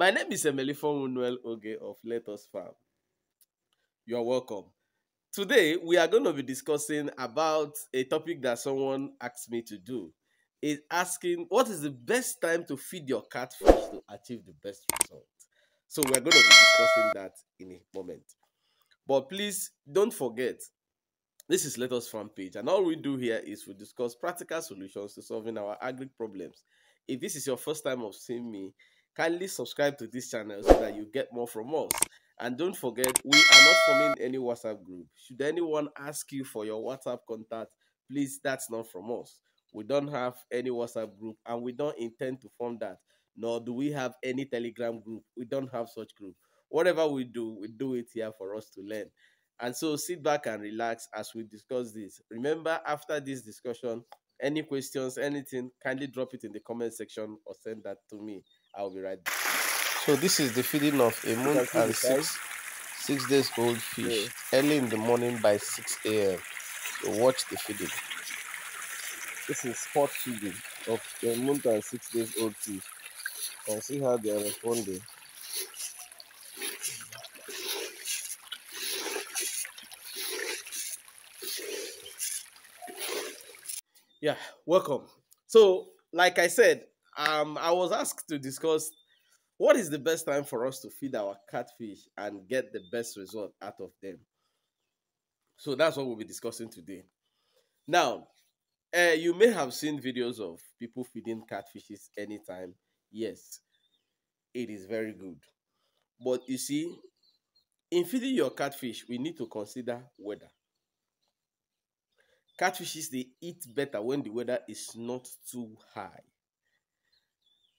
My name is Emelifon Manuel Oge of Let Us Farm. You're welcome. Today, we are going to be discussing about a topic that someone asked me to do. Is asking what is the best time to feed your catfish to achieve the best result. So we're going to be discussing that in a moment. But please don't forget, this is Let Us Farm page, and all we do here is we discuss practical solutions to solving our agri problems. If this is your first time of seeing me, kindly subscribe to this channel so that you get more from us. And don't forget, we are not forming any WhatsApp group. Should anyone ask you for your WhatsApp contact, please, that's not from us. We don't have any WhatsApp group and we don't intend to form that. Nor do we have any Telegram group. We don't have such group. Whatever we do, we do it here for us to learn. And so sit back and relax as we discuss this. Remember, after this discussion, any questions, anything, kindly drop it in the comment section or send that to me. I'll be right back. So this is the feeding of a month and six six days old fish early in the morning by 6 a.m. So watch the feeding. This is spot feeding of a month and six days old fish. Can see how they are responding. Yeah, welcome. So, like I said, um, I was asked to discuss what is the best time for us to feed our catfish and get the best result out of them. So that's what we'll be discussing today. Now, uh, you may have seen videos of people feeding catfishes anytime. Yes, it is very good. But you see, in feeding your catfish, we need to consider weather. Catfishes they eat better when the weather is not too high.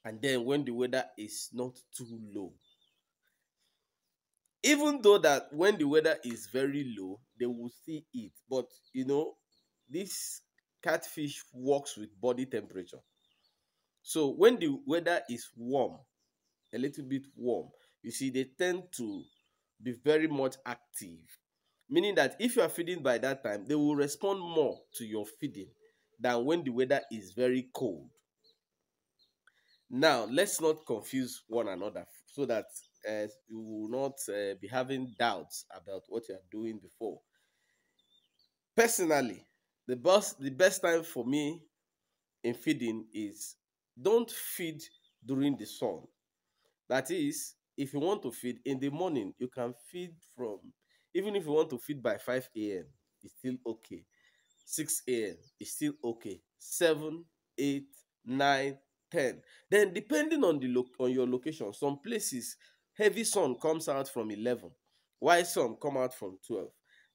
And then when the weather is not too low. Even though that when the weather is very low, they will still eat. But you know, this catfish works with body temperature. So when the weather is warm, a little bit warm, you see, they tend to be very much active Meaning that if you are feeding by that time, they will respond more to your feeding than when the weather is very cold. Now, let's not confuse one another so that uh, you will not uh, be having doubts about what you are doing before. Personally, the best the best time for me in feeding is don't feed during the sun. That is, if you want to feed in the morning, you can feed from even if you want to feed by 5 a.m., it's still okay. 6 a.m. is still okay. 7, 8, 9, 10. Then depending on the lo- on your location, some places heavy sun comes out from 11, while some come out from 12.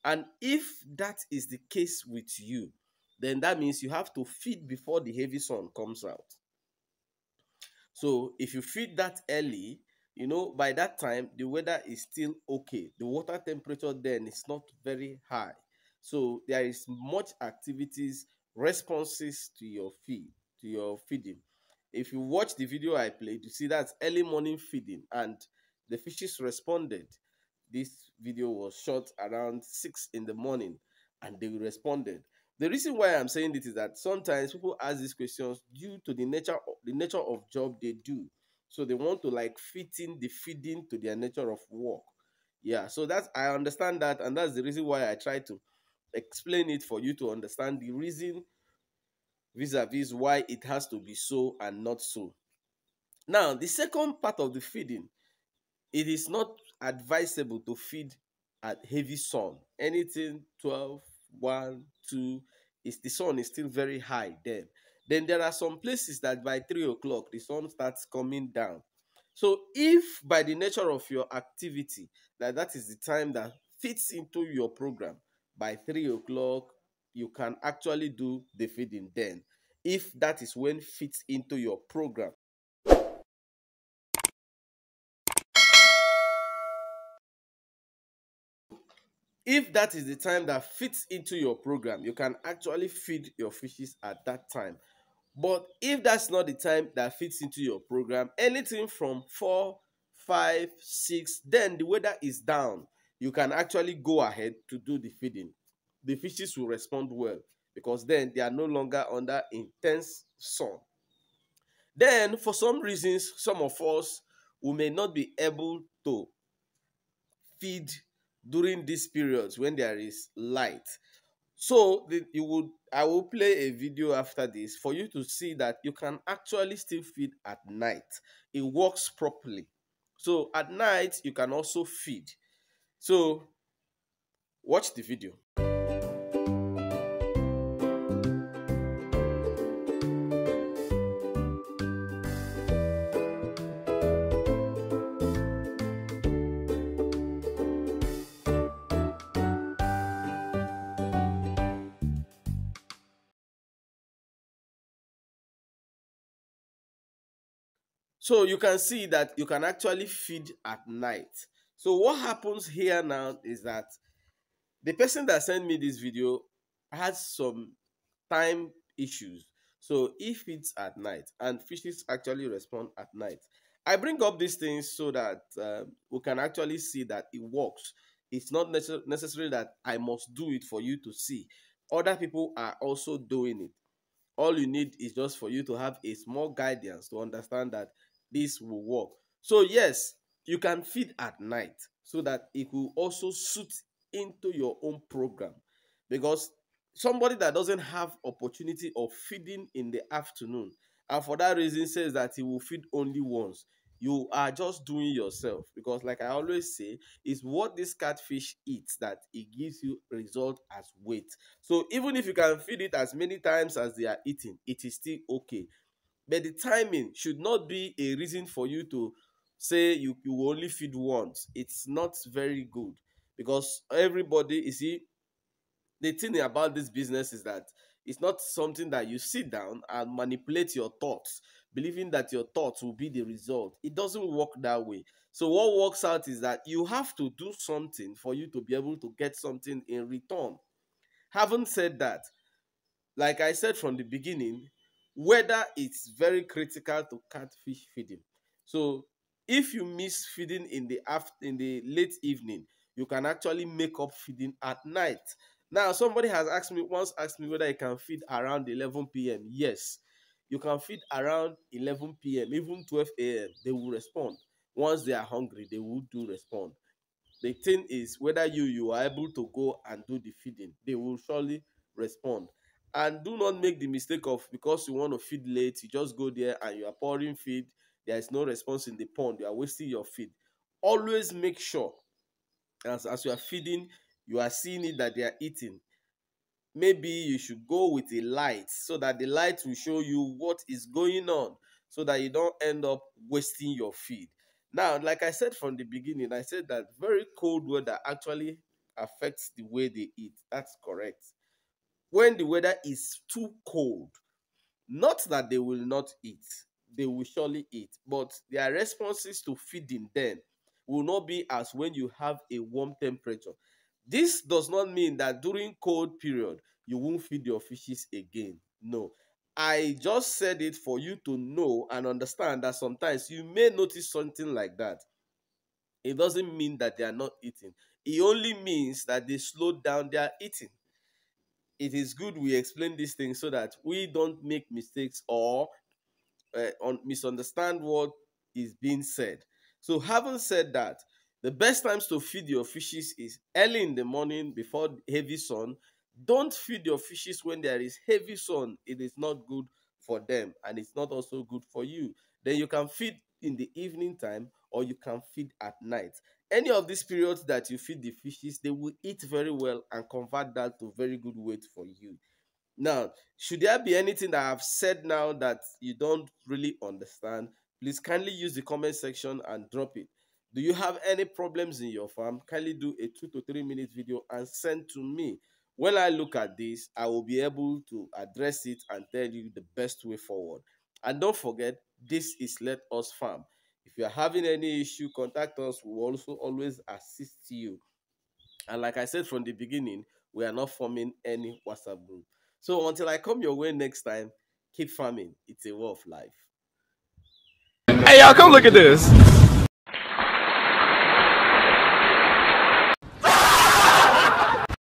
And if that is the case with you, then that means you have to feed before the heavy sun comes out. So if you feed that early, you know by that time the weather is still okay the water temperature then is not very high so there is much activities responses to your feed to your feeding if you watch the video i played you see that's early morning feeding and the fishes responded. This video was shot around six in the morning and they responded. The reason why i'm saying this is that sometimes people ask these questions due to the nature of the nature of job they do. So they want to like fit in the feeding to their nature of work. Yeah, so that's I understand that, and that's the reason why I try to explain it for you to understand the reason vis-a-vis why it has to be so and not so. Now, the second part of the feeding, it is not advisable to feed at heavy sun. Anything 12, 1, 2, is the sun is still very high then. Then there are some places that by three o'clock the sun starts coming down. So if by the nature of your activity that that is the time that fits into your program, by three o'clock you can actually do the feeding then. If that is when fits into your program. If that is the time that fits into your program, you can actually feed your fishes at that time. But if that's not the time that fits into your program, anything from four, five, six, then the weather is down. You can actually go ahead to do the feeding. The fishes will respond well because then they are no longer under intense sun. Then, for some reasons, some of us we may not be able to feed during these periods when there is light. So the, you would I will play a video after this for you to see that you can actually still feed at night. It works properly. So at night you can also feed. So watch the video. So you can see that you can actually feed at night. So what happens here now is that the person that sent me this video has some time issues. So if it's at night and fishes actually respond at night. I bring up these things so that uh, we can actually see that it works. It's not necess necessary that I must do it for you to see. Other people are also doing it. All you need is just for you to have a small guidance to understand that this will work. So, yes, you can feed at night so that it will also suit into your own program. Because somebody that doesn't have opportunity of feeding in the afternoon and for that reason says that he will feed only once you are just doing yourself. Because like i always say is what this catfish eats that it gives you result as weight. So even if you can feed it as many times as they are eating it is still okay but the timing should not be a reason for you to say you, you only feed once. It's not very good because everybody you see the thing about this business is that it's not something that you sit down and manipulate your thoughts believing that your thoughts will be the result. It doesn't work that way. So what works out is that you have to do something for you to be able to get something in return. Having said that like i said from the beginning weather it's very critical to catfish feeding. So if you miss feeding in the after in the late evening, you can actually make up feeding at night. Now, somebody has asked me once asked me whether I can feed around 11 p.m. Yes, you can feed around 11 p.m., even 12 a.m. They will respond. Once they are hungry, they will do respond. The thing is whether you you are able to go and do the feeding, they will surely respond and do not make the mistake of because you want to feed late you just go there and you are pouring feed there is no response in the pond you are wasting your feed. Always make sure as as you are feeding you are seeing it that they are eating. Maybe you should go with a light so that the light will show you what is going on so that you don't end up wasting your feed. Now like i said from the beginning i said that very cold weather actually affects the way they eat. That's correct when the weather is too cold, not that they will not eat, they will surely eat, but their responses to feeding then will not be as when you have a warm temperature. This does not mean that during cold period you won't feed your fishes again. No. I just said it for you to know and understand that sometimes you may notice something like that. It doesn't mean that they are not eating. It only means that they slowed down their eating it is good we explain these things so that we don't make mistakes or uh, misunderstand what is being said. So, having said that, the best times to feed your fishes is early in the morning before heavy sun. Don't feed your fishes when there is heavy sun. It is not good for them and it's not also good for you. Then you can feed in the evening time or you can feed at night any of these periods that you feed the fishes they will eat very well and convert that to very good weight for you. Now should there be anything that i've said now that you don't really understand please kindly use the comment section and drop it. Do you have any problems in your farm? Kindly do a two to three minute video and send to me. When i look at this i will be able to address it and tell you the best way forward. And don't forget this is let us farm if you are having any issue, contact us. We will also always assist you. And like I said from the beginning, we are not forming any WhatsApp group. So until I come your way next time, keep farming. It's a way of life. Hey, y'all, come look at this.